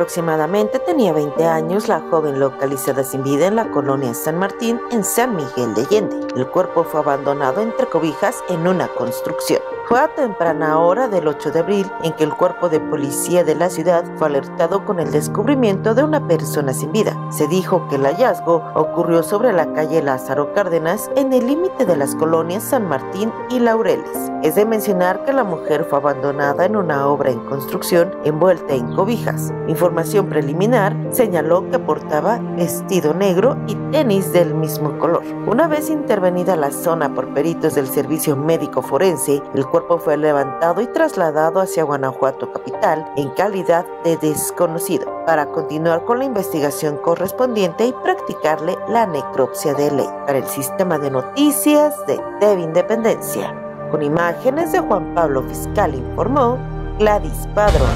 Aproximadamente tenía 20 años la joven localizada sin vida en la colonia San Martín en San Miguel de Allende. El cuerpo fue abandonado entre cobijas en una construcción. Fue a temprana hora del 8 de abril en que el cuerpo de policía de la ciudad fue alertado con el descubrimiento de una persona sin vida. Se dijo que el hallazgo ocurrió sobre la calle Lázaro Cárdenas en el límite de las colonias San Martín y Laureles. Es de mencionar que la mujer fue abandonada en una obra en construcción envuelta en cobijas. Información preliminar señaló que portaba vestido negro y tenis del mismo color. Una vez intervenida la zona por peritos del servicio médico forense, el cuerpo fue levantado y trasladado hacia Guanajuato capital en calidad de desconocido para continuar con la investigación correspondiente y practicarle la necropsia de ley para el sistema de noticias de TV Independencia. Con imágenes de Juan Pablo Fiscal informó Gladys Padrón.